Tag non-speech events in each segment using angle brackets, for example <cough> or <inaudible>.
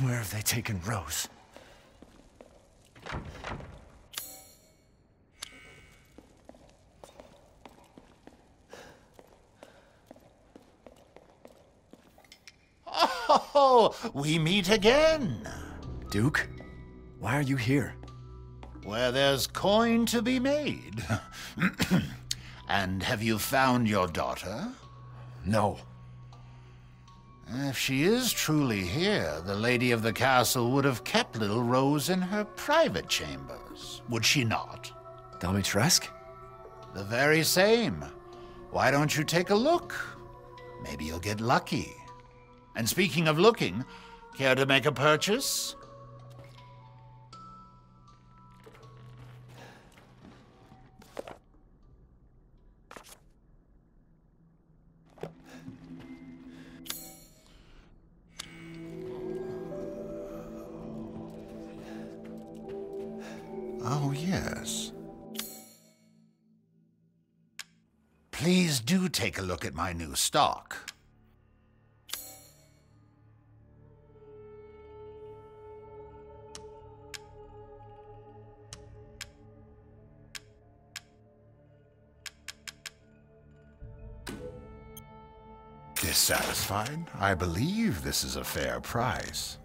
Where have they taken Rose? Oh, we meet again. Duke? Why are you here? Where there's coin to be made. <clears throat> and have you found your daughter? No. If she is truly here, the lady of the castle would have kept little Rose in her private chambers, would she not? Dimitrescu? The very same. Why don't you take a look? Maybe you'll get lucky. And speaking of looking, care to make a purchase? Oh, yes. Please do take a look at my new stock. Dissatisfied? I believe this is a fair price.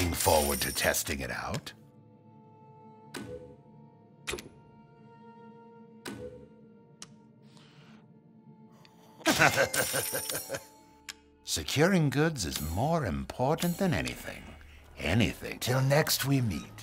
Looking forward to testing it out? <laughs> Securing goods is more important than anything. Anything. Till next we meet.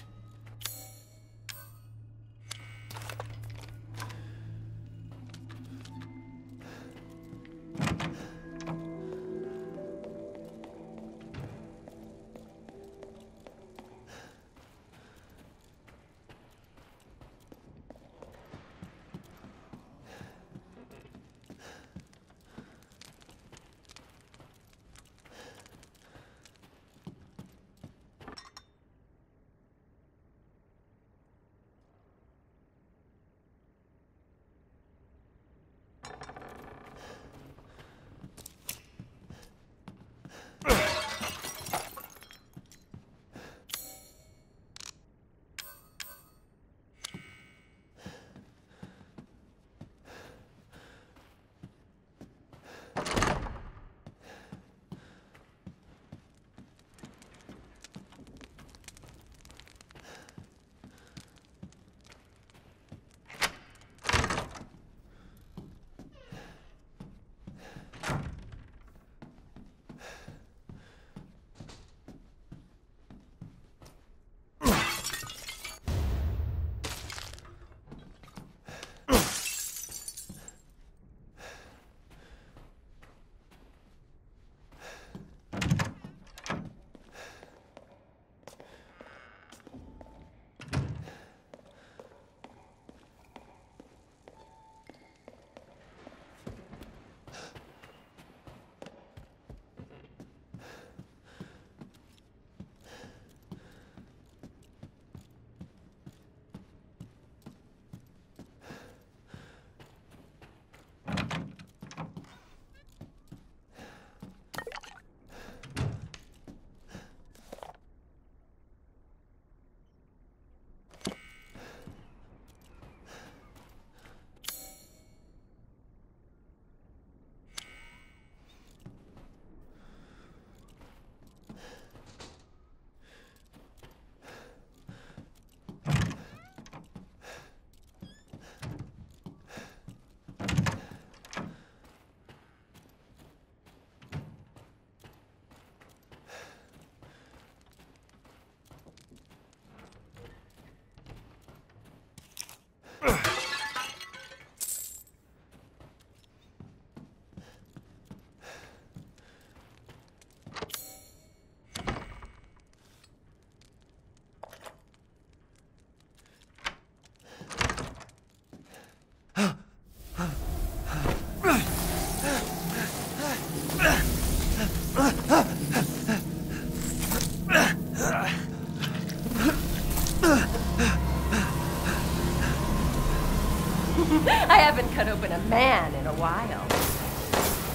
While.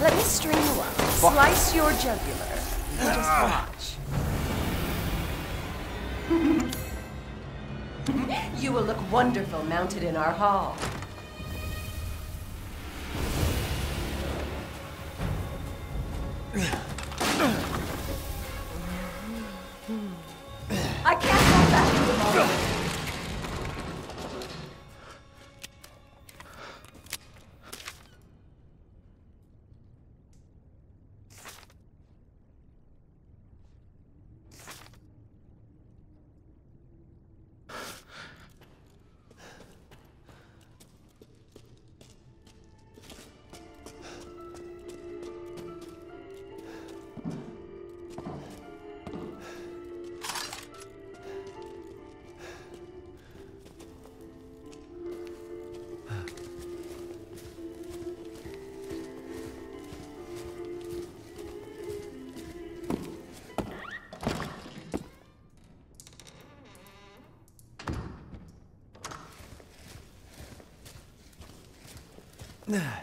Let me string you up, slice your jugular, and just watch. <laughs> you will look wonderful mounted in our hall. Yeah. <sighs> <sighs>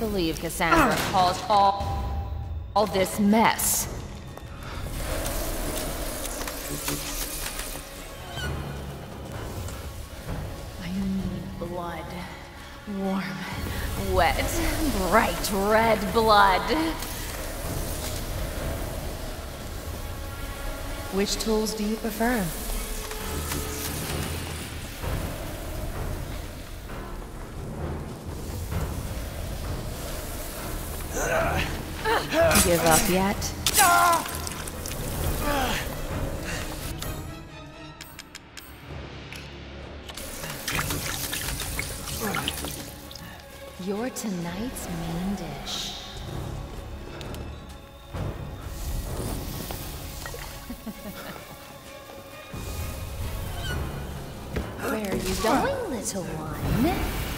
believe Cassandra caused all, all this mess. I need blood. Warm, wet, bright red blood. Which tools do you prefer? Give up yet? You're tonight's main dish. <laughs> Where are you going, little one?